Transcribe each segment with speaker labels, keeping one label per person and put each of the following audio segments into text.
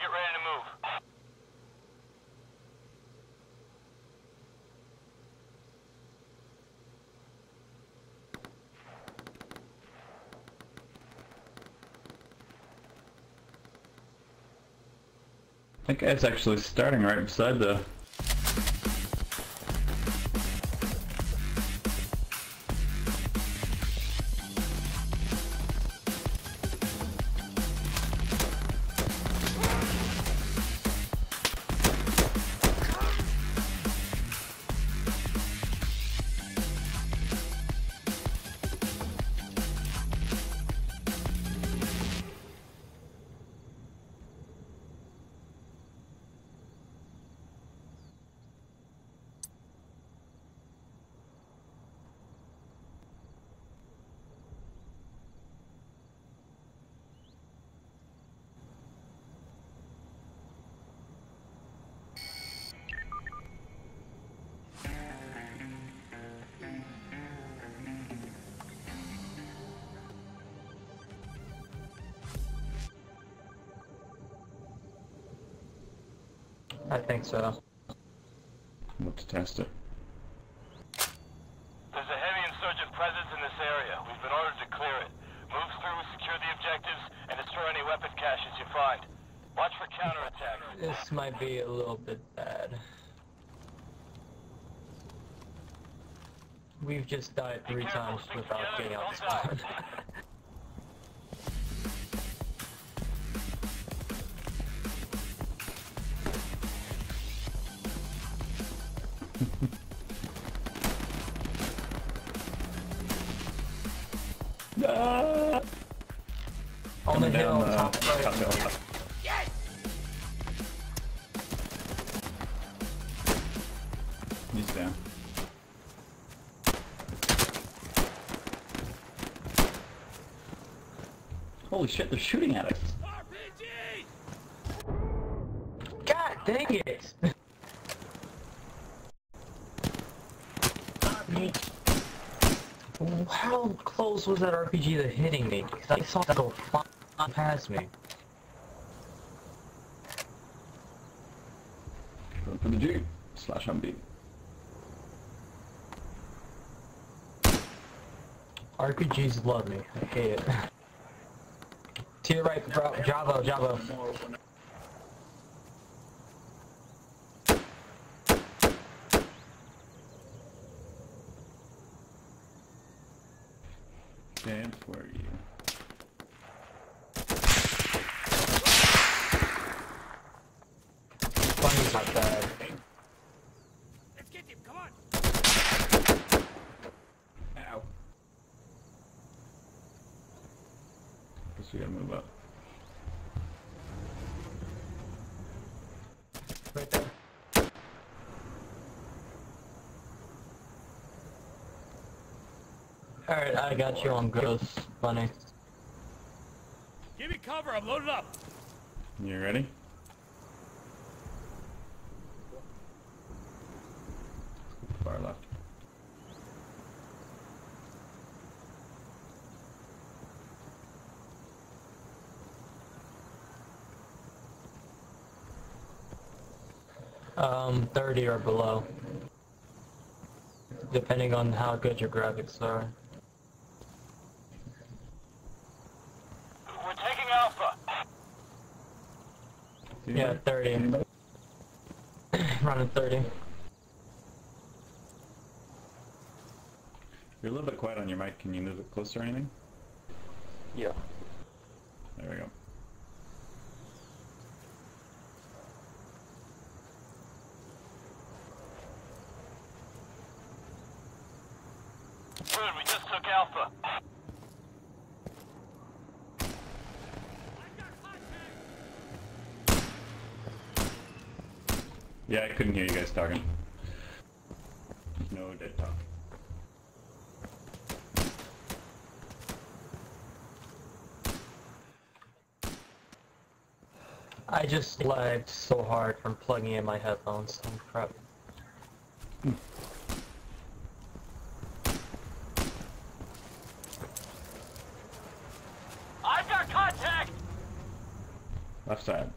Speaker 1: get ready to move. That guy's actually starting right beside the
Speaker 2: I think so.
Speaker 1: What to test it.
Speaker 3: There's a heavy insurgent presence in this area. We've been ordered to clear it. Move through, secure the objectives, and destroy any weapon caches you find. Watch for counterattacks.
Speaker 2: This might be a little bit bad. We've just died three times without getting out the
Speaker 1: shit, they're shooting at us.
Speaker 2: God dang it! How close was that RPG to hitting me? 'Cause I saw it go flying past me.
Speaker 1: Going for the Jeep. Slash beat.
Speaker 2: RPGs love me. I hate it. To your right, bro. Javo, Javo.
Speaker 1: Dan, where are you?
Speaker 2: Funny's not bad.
Speaker 3: Let's get him, come on!
Speaker 1: Ow. Guess we gotta move up.
Speaker 2: Right there. Alright, I got you on Ghost. Funny.
Speaker 3: Give me cover, I'm loaded up!
Speaker 1: You ready? Far left.
Speaker 2: Um, 30 or below. Depending on how good your graphics are.
Speaker 3: We're taking Alpha!
Speaker 1: See
Speaker 2: Yeah, 30.
Speaker 1: Anybody?
Speaker 2: Running 30.
Speaker 1: You're a little bit quiet on your mic. Can you move it closer or anything?
Speaker 2: Yeah.
Speaker 1: There we go.
Speaker 3: Good, we just took Alpha.
Speaker 1: Yeah, I couldn't hear you guys talking. No dead talk.
Speaker 2: I just lagged so hard from plugging in my headphones. I'm crap. Hmm.
Speaker 3: I've got contact!
Speaker 1: Left side.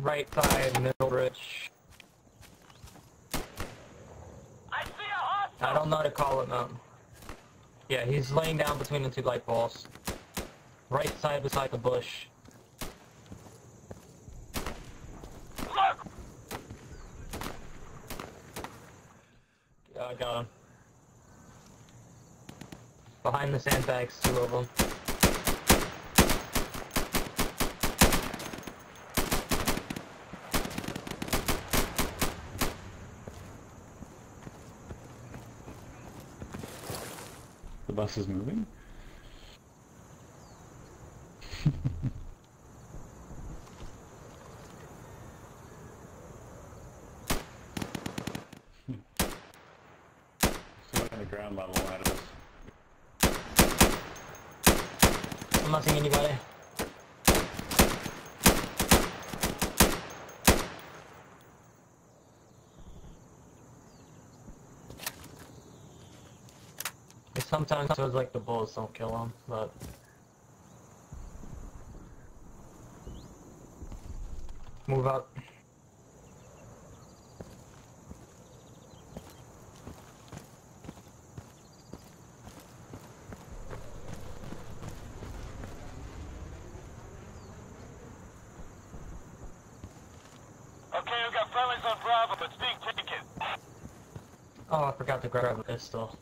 Speaker 2: Right side, middle bridge.
Speaker 3: I see a hostile!
Speaker 2: I don't know how to call him out. Yeah, he's laying down between the two light poles. Right side beside the bush.
Speaker 3: Look!
Speaker 2: Yeah, I got him. Behind the sandbags, two of them.
Speaker 1: Bus is moving? Someone on the ground level out of this.
Speaker 2: I'm not seeing anybody. It sometimes feels like the bullets don't kill him, but move up.
Speaker 3: Okay, we've got friendlies on Bravo, but being taken.
Speaker 2: Oh, I forgot to grab a pistol.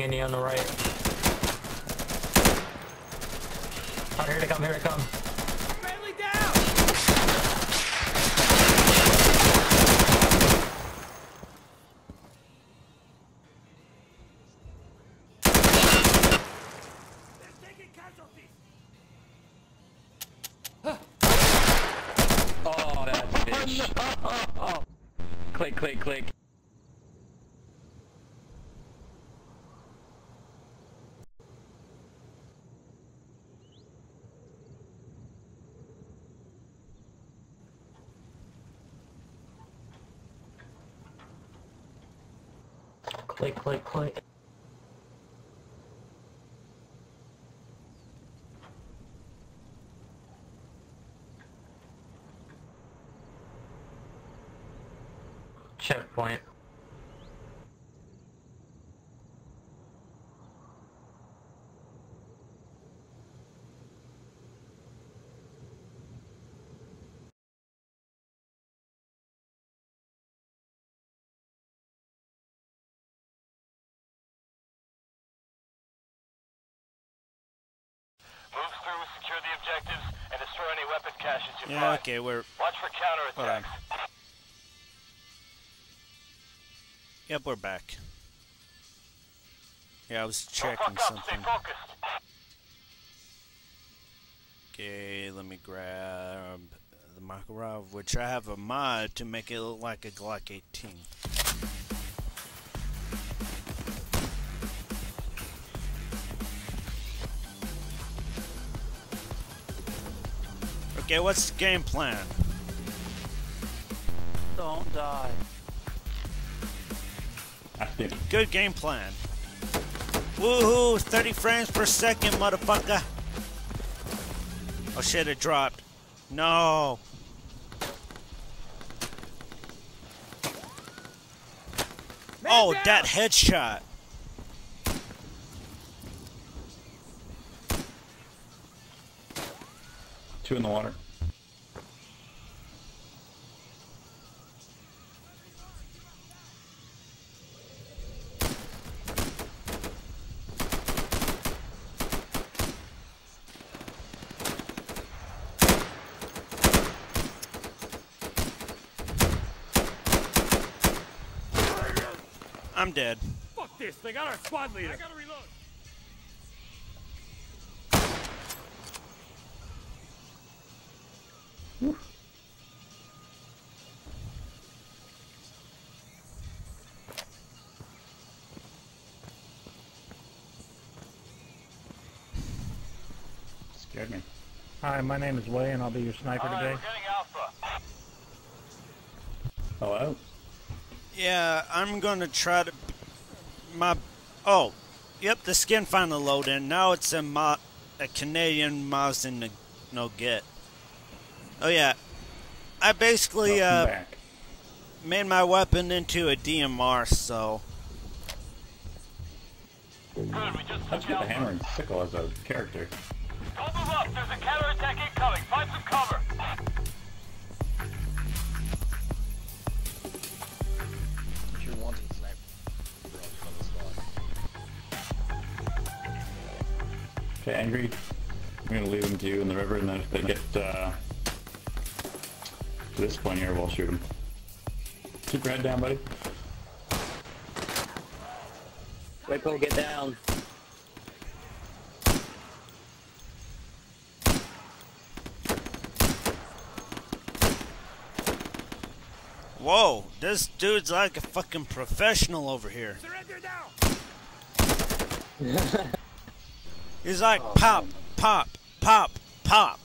Speaker 2: Not seeing any on the right. Oh, here they come, here they come.
Speaker 4: Friendly down! They're taking casualties!
Speaker 1: Oh, that bitch. click, click, click.
Speaker 2: Click, click, click. Checkpoint.
Speaker 3: Move through, secure the objectives, and destroy any weapon caches you
Speaker 4: Yeah,
Speaker 3: find.
Speaker 4: okay, we're...
Speaker 3: Watch for counterattacks.
Speaker 4: Yep, we're back. Yeah, I was checking
Speaker 3: up.
Speaker 4: Something.
Speaker 3: focused.
Speaker 4: Okay, let me grab the Makarov, which I have a mod to make it look like a Glock 18. Okay, what's the game plan?
Speaker 5: Don't die.
Speaker 1: After
Speaker 4: Good game plan. Woohoo! 30 frames per second, motherfucker! Oh shit, it dropped. No! oh, that headshot!
Speaker 1: Two in the water.
Speaker 4: I'm dead.
Speaker 5: Fuck
Speaker 6: this. They got our squad leader.
Speaker 7: Hi, my name is Way, and I'll be your sniper
Speaker 3: All right,
Speaker 7: today.
Speaker 3: we're Alpha.
Speaker 1: Hello?
Speaker 4: Yeah, I'm gonna try to. My. Oh, yep, the skin finally loaded in. Now it's a, mo- a Canadian Mazda n- no get. Oh, yeah. I basically
Speaker 1: Welcome
Speaker 4: uh,
Speaker 1: back.
Speaker 4: made my weapon into a DMR, so.
Speaker 3: Good, we just
Speaker 1: Let's
Speaker 3: took
Speaker 1: get the hammer and sickle as a character. Okay, angry. I'm gonna leave them to you in the river, and then if they get uh, to this point here, we'll shoot them. Keep your head down, buddy.
Speaker 2: Wait, Waco, get down.
Speaker 4: Whoa, this dude's like a fucking professional over here.
Speaker 6: Surrender now.
Speaker 4: He's like pop, pop, pop, pop.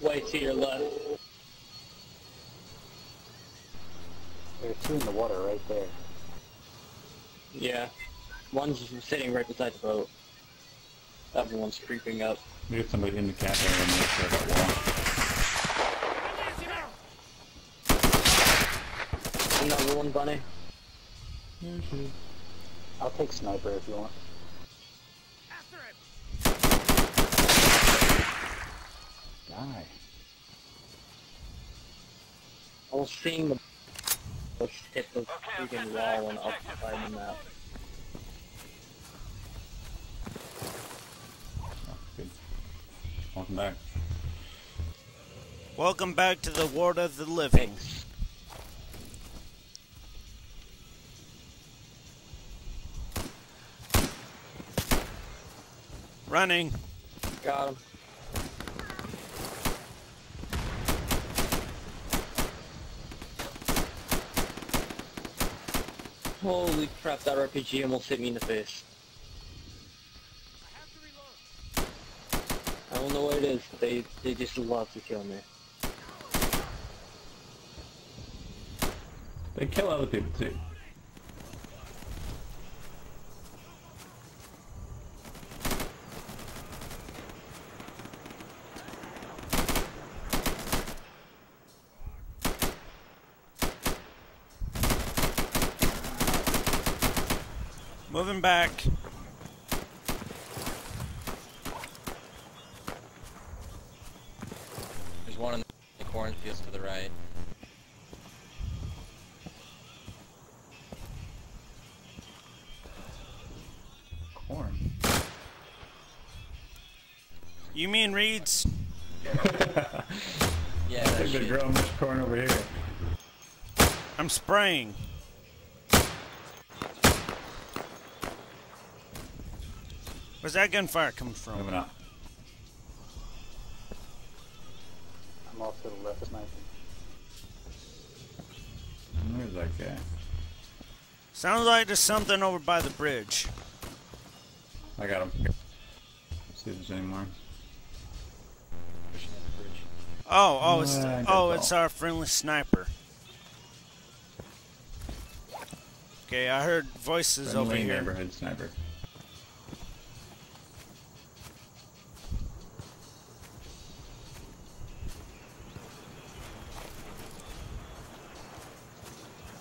Speaker 2: Way to your left.
Speaker 8: There's two in the water right there.
Speaker 2: Yeah. One's just sitting right beside the boat. Other one's creeping up.
Speaker 1: We get somebody in the cafe
Speaker 2: Another one, Bunny. Mm-hmm.
Speaker 8: I'll take sniper if you want.
Speaker 6: After him.
Speaker 1: Die.
Speaker 2: I was seeing the bush hit the
Speaker 3: Okay,
Speaker 2: freaking
Speaker 3: okay,
Speaker 2: wall and
Speaker 3: objective.
Speaker 2: occupied the map.
Speaker 1: Oh, good. Welcome back.
Speaker 4: Welcome back to the World of the Living.
Speaker 2: Thanks.
Speaker 4: Running.
Speaker 2: Got him. Holy crap, that RPG almost hit me in the face. I don't know what it is, they, they just love to kill me.
Speaker 1: They kill other people too.
Speaker 4: Back.
Speaker 6: There's one in the cornfields to the right.
Speaker 1: Corn.
Speaker 4: You mean Reeds?
Speaker 6: Yeah, that
Speaker 1: They've been
Speaker 6: shit.
Speaker 1: growing much corn over here.
Speaker 4: I'm spraying. Where's that gunfire coming from?
Speaker 1: Moving up.
Speaker 8: I'm off to the left sniping.
Speaker 1: Where's that guy?
Speaker 4: Sounds like there's something over by the bridge.
Speaker 1: I got him. Let's see if there's any more.
Speaker 6: Pushing up the bridge.
Speaker 4: Oh, oh, it's
Speaker 1: Uh,
Speaker 4: oh, it's
Speaker 1: all.
Speaker 4: our friendly sniper. Okay, I heard voices over
Speaker 1: Friendly
Speaker 4: here.
Speaker 1: neighborhood sniper.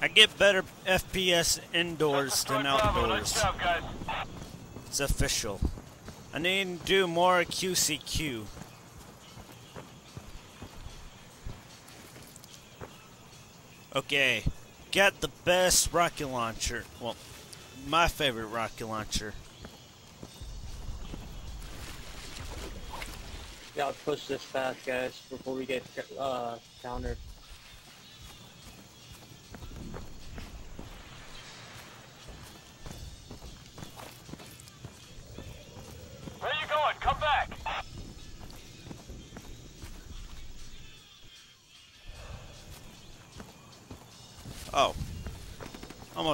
Speaker 4: I get better FPS indoors than
Speaker 3: Destroy Bravo. Nice
Speaker 4: outdoors.
Speaker 3: job, guys.
Speaker 4: It's official. I need to do more QCQ. Okay, get the best rocket launcher. Well, my favorite rocket launcher.
Speaker 2: Gotta push this fast, guys, before we get uh, countered.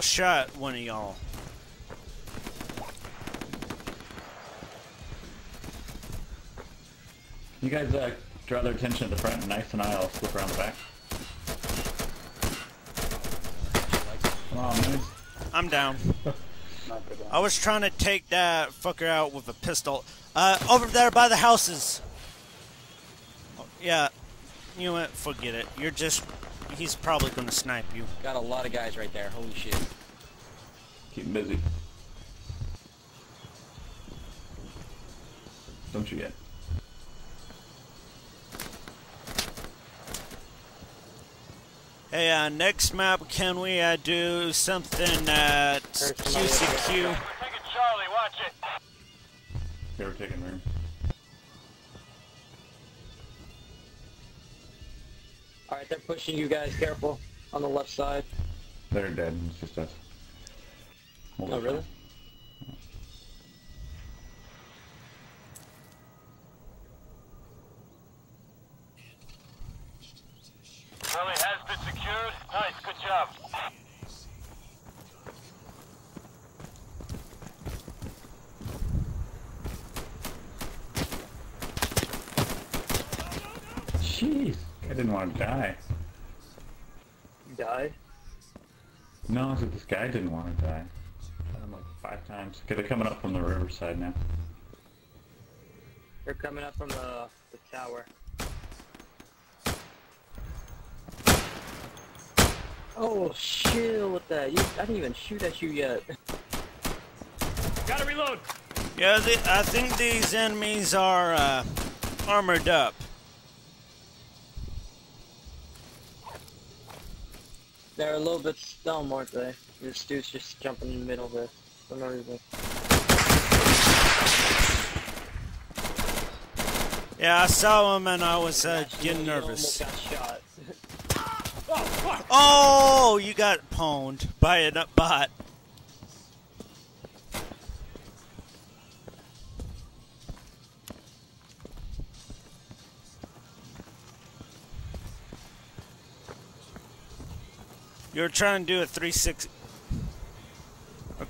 Speaker 4: Almost shot one of y'all.
Speaker 1: You guys uh, draw their attention at the front, and Nice and I'll slip around the back. Come on, man.
Speaker 4: I'm down.
Speaker 8: Down.
Speaker 4: I was trying to take that fucker out with a pistol. Uh, over there by the houses. Oh, yeah. You know what? Forget it. You're just... He's probably gonna snipe you.
Speaker 2: Got a lot of guys right there. Holy shit.
Speaker 1: Keep 'em busy. Don't you get?
Speaker 4: Hey, uh, next map, can we uh, do something at QCQ?
Speaker 3: We're taking Charlie, watch it.
Speaker 1: They were taking room.
Speaker 2: Alright, they're pushing you guys. Careful. On the left side.
Speaker 1: They're dead. It's just us. Hold
Speaker 2: Oh, really?
Speaker 1: down.
Speaker 3: Charlie has been secured. Nice, good job.
Speaker 1: Jeez. I didn't want to die.
Speaker 2: Die.
Speaker 1: No, I said this guy didn't want to die. Times. Okay, they're coming up from the riverside now.
Speaker 2: They're coming up from the, the tower. Oh, chill with that. You, I didn't even shoot at you yet.
Speaker 6: Gotta reload.
Speaker 4: Yeah, the, I think these enemies are uh, armored up.
Speaker 2: They're a little bit dumb, aren't they? This dude's just jumping in the middle of it for no reason.
Speaker 4: Yeah, I saw him and I was uh, getting nervous.
Speaker 2: Almost got shot.
Speaker 6: Oh.
Speaker 4: Oh, you got pwned by a nut bot. You were trying to do a 360.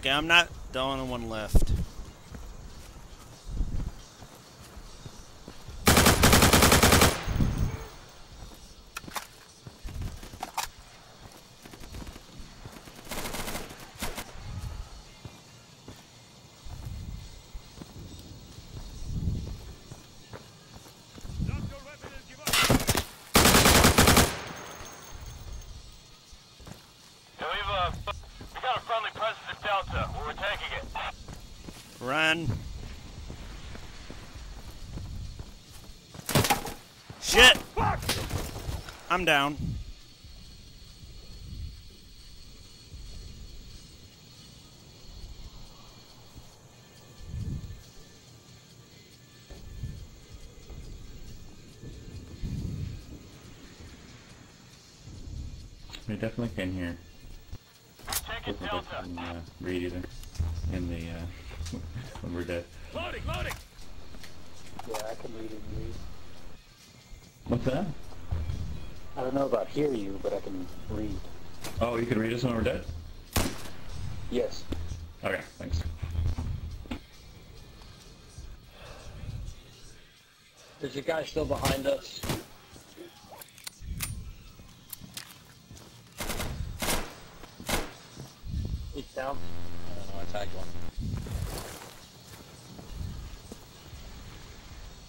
Speaker 4: Okay, I'm not the only one left.
Speaker 6: Drop your weapon and give up.
Speaker 3: Yeah, we've, uh, we got a friendly presence at Delta. We're taking it.
Speaker 4: Run. Shit! I'm down.
Speaker 1: We definitely can hear.
Speaker 3: We're taking Delta.
Speaker 1: like can uh, read either. In the, uh, when we're dead.
Speaker 6: Loading, loading.
Speaker 8: Yeah, I can read and read.
Speaker 1: What's that?
Speaker 8: I don't know about hear you, but I can read.
Speaker 1: Oh, you can read us when we're dead?
Speaker 8: Yes.
Speaker 1: Okay, thanks.
Speaker 2: There's a guy still behind us. He's down. I don't know, I tagged one.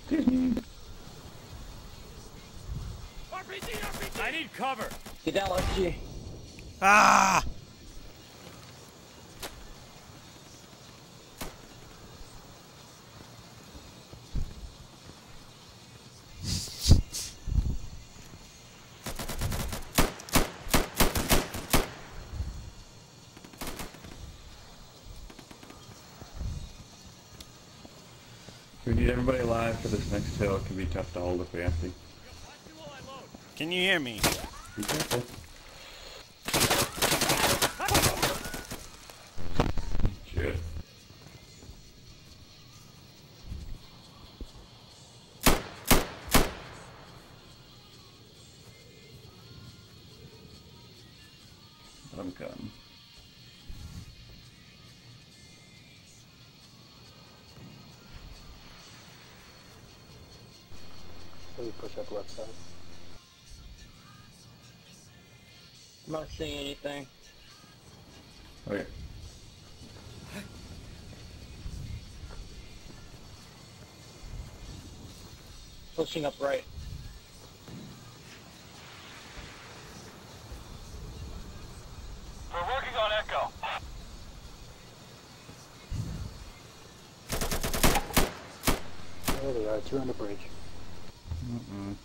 Speaker 1: Excuse me.
Speaker 6: RPG, RPG. I need cover.
Speaker 2: Get down, SG.
Speaker 4: Ah!
Speaker 1: We need everybody alive for this next hill. It can be tough to hold if we have to.
Speaker 6: Watch you while I load.
Speaker 4: Can you hear me?
Speaker 1: Be careful. I'm
Speaker 2: not seeing anything.
Speaker 1: Okay.
Speaker 2: Pushing up right.
Speaker 3: We're working on Echo.
Speaker 8: There they are, two on the bridge.
Speaker 1: Mm-mm.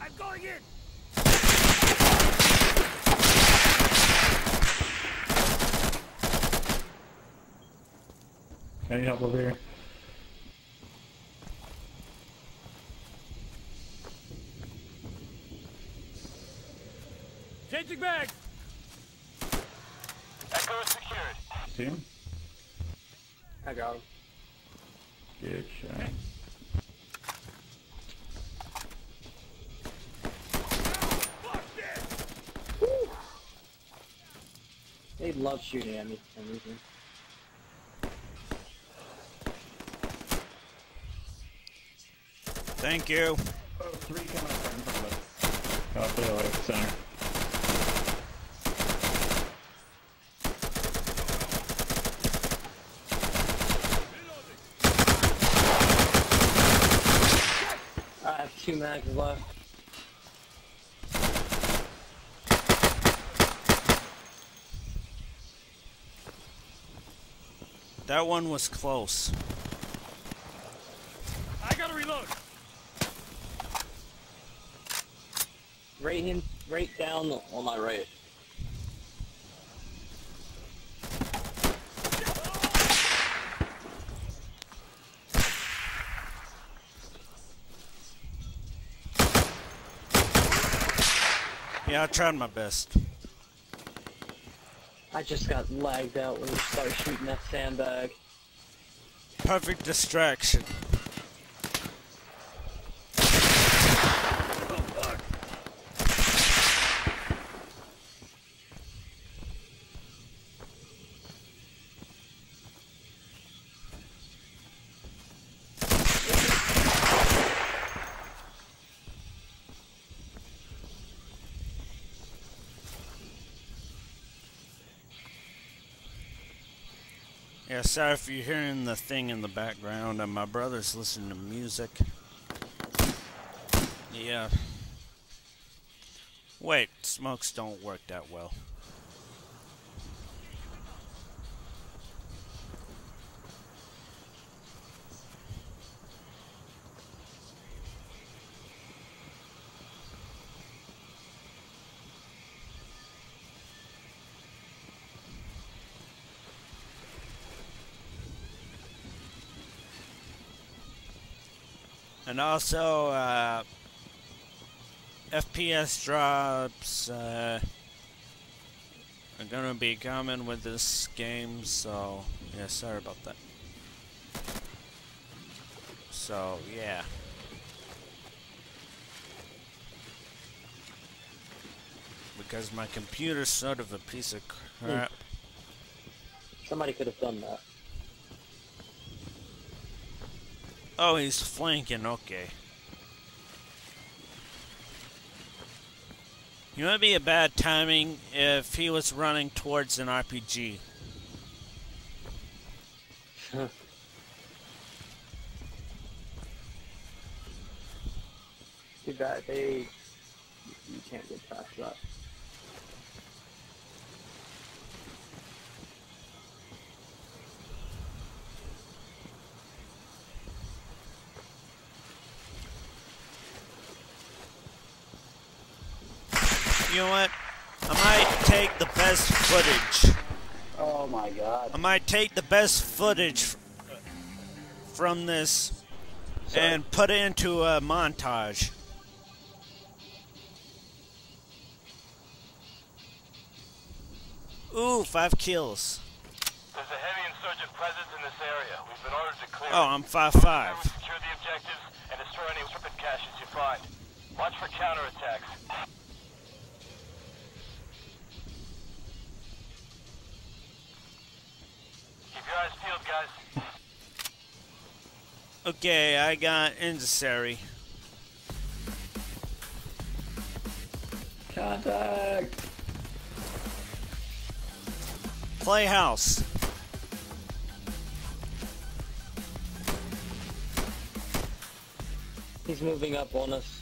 Speaker 6: I'm going in!
Speaker 1: Any help over here?
Speaker 6: Changing back!
Speaker 3: Echo is secured.
Speaker 1: See him?
Speaker 2: I got him.
Speaker 1: Good shot.
Speaker 2: They love shooting at me for some reason.
Speaker 4: Thank you.
Speaker 1: Oh, three coming up in front of us. Off the center.
Speaker 2: I have two mags left.
Speaker 4: That one was close.
Speaker 6: I gotta reload!
Speaker 2: Right in, right down on my right.
Speaker 4: Yeah, I tried my best.
Speaker 2: I just got lagged out when you started shooting that sandbag.
Speaker 4: Perfect distraction. Yeah, sorry if you're hearing the thing in the background. Uh, my brother's listening to music. Yeah. Wait, smokes don't work that well. And also, uh, FPS drops uh, are gonna be coming with this game, so yeah, sorry about that. So yeah. Because my computer's sort of a piece of crap.
Speaker 2: Somebody could have done that.
Speaker 4: Oh, he's flanking, okay. You it'd be a bad timing if he was running towards an RPG.
Speaker 2: Too bad they. You can't get past that.
Speaker 4: You know what? I might take the best footage.
Speaker 8: Oh my god.
Speaker 4: I might take the best footage from this and put it into a montage. Ooh, five kills.
Speaker 3: There's a heavy insurgent presence in this area. We've been ordered ordered to clear
Speaker 4: Oh. I'm five
Speaker 3: Move
Speaker 4: five.
Speaker 3: through, Secure the objectives and destroy any weapon caches you find. Watch for counterattacks.
Speaker 4: Okay, I got Incendiary.
Speaker 1: Contact!
Speaker 4: Playhouse.
Speaker 2: He's moving up on us.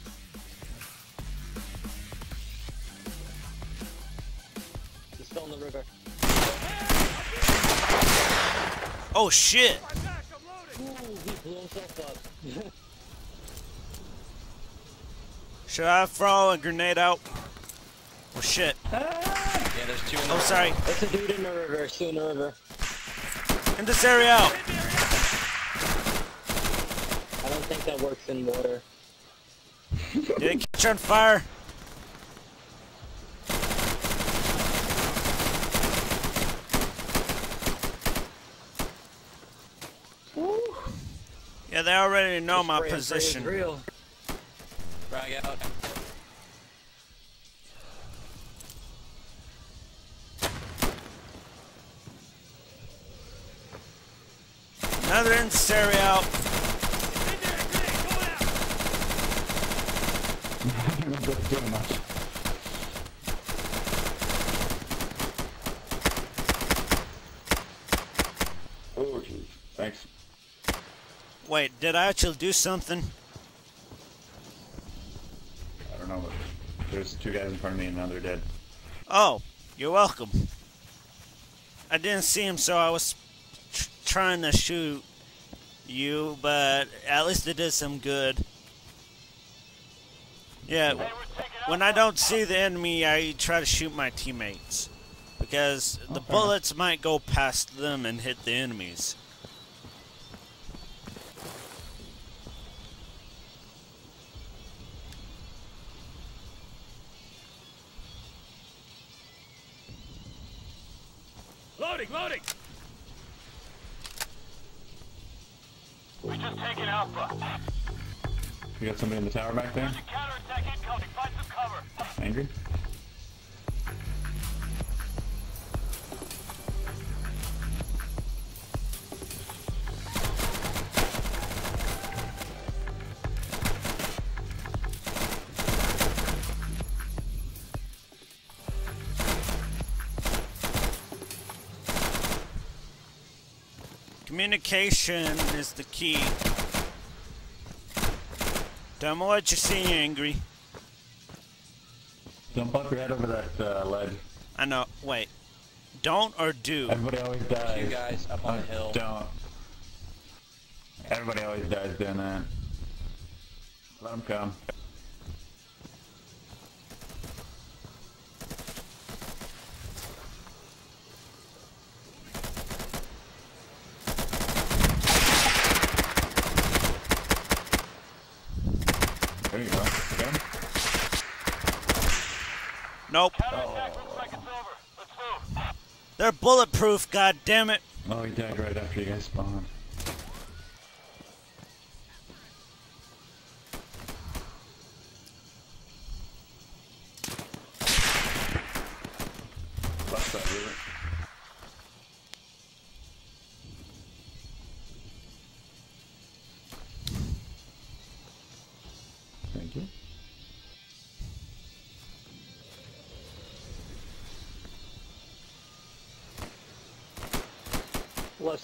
Speaker 2: He's still in the river.
Speaker 4: Oh shit!
Speaker 2: Ooh, he blew himself up.
Speaker 4: Should I throw a grenade out? Oh shit. Ah.
Speaker 6: Yeah, there's two in the
Speaker 4: Oh sorry.
Speaker 2: It's a dude in the river, still in the river.
Speaker 4: In this area out.
Speaker 2: I don't think that works in water.
Speaker 4: Did it catch on fire? Yeah, they already know my
Speaker 2: Spray and
Speaker 4: position.
Speaker 2: Real.
Speaker 6: frag out.
Speaker 4: Another incendiary out.
Speaker 1: Doing much. Oh, jeez. Thanks.
Speaker 4: Wait, did I actually do something?
Speaker 1: There's two guys in front of me and now they're dead.
Speaker 4: Oh, you're welcome. I didn't see him, so I was tr- trying to shoot you, but at least it did some good. Yeah,
Speaker 3: Hey, we're taking
Speaker 4: when I don't see the enemy, I try to shoot my teammates. Because the oh,
Speaker 1: Okay.
Speaker 4: bullets might go past them and hit the enemies.
Speaker 3: We just taken Alpha.
Speaker 1: You got somebody in the tower back there?
Speaker 3: There's a counterattack incoming. Find some cover.
Speaker 1: Angry?
Speaker 4: Communication is the key. Don't let you see angry.
Speaker 1: Don't bump your head over that uh, ledge.
Speaker 4: I know. Wait. Don't or do?
Speaker 1: Everybody always dies.
Speaker 6: You guys up on the hill.
Speaker 1: Don't. Everybody always dies doing that. Let them come. There you go. Got him?
Speaker 4: Nope.
Speaker 3: Counterattack looks like it's over. Let's move.
Speaker 4: They're bulletproof, god damn it.
Speaker 1: Oh, he died right after you guys spawned.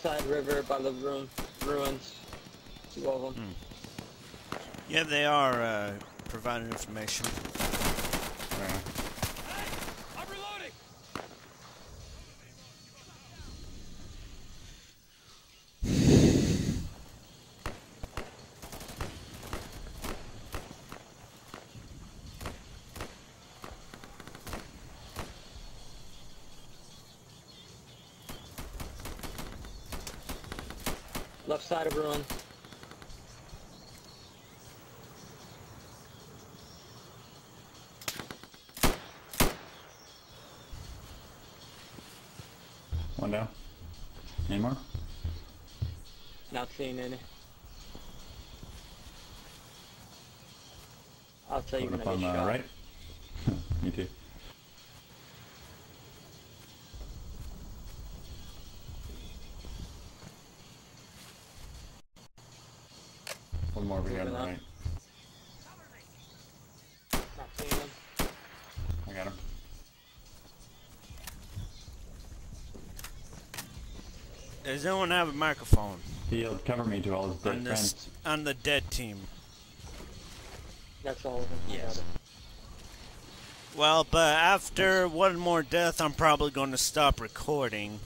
Speaker 1: Side river
Speaker 2: by the ruin, ruins. Two of them.
Speaker 4: Yeah, they are uh, providing information.
Speaker 1: Yeah.
Speaker 2: Left side of ruin.
Speaker 1: One down. Any more?
Speaker 2: Not seeing any. I'll tell you when I
Speaker 1: on
Speaker 2: get
Speaker 1: the
Speaker 2: shot.
Speaker 1: right.
Speaker 4: Does anyone have a microphone
Speaker 1: He'll cover me to all his dead
Speaker 4: on this
Speaker 1: friends.
Speaker 4: on the dead team?
Speaker 2: That's all of them.
Speaker 9: Yes.
Speaker 4: Well, but after one more death, I'm probably going to stop recording.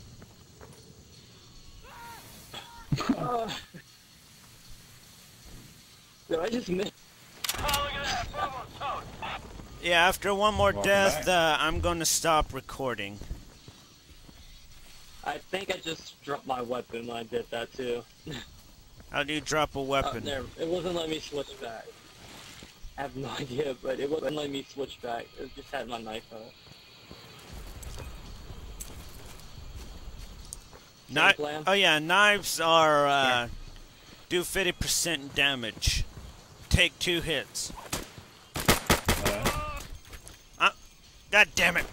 Speaker 2: Did I just miss?
Speaker 3: Oh, look at that!
Speaker 4: Yeah, after one more
Speaker 1: Welcome
Speaker 4: death, uh, I'm going to stop recording.
Speaker 2: I think I just dropped my weapon when I did that too.
Speaker 4: How do you drop a
Speaker 2: Oh,
Speaker 4: weapon?
Speaker 2: there. It wasn't letting me switch back. I have no idea, but it wasn't letting me switch back. It just had my knife out.
Speaker 4: Kni-
Speaker 2: plan?
Speaker 4: oh yeah, knives are uh, do 50% damage. Take two hits.
Speaker 1: Uh,
Speaker 4: God damn it!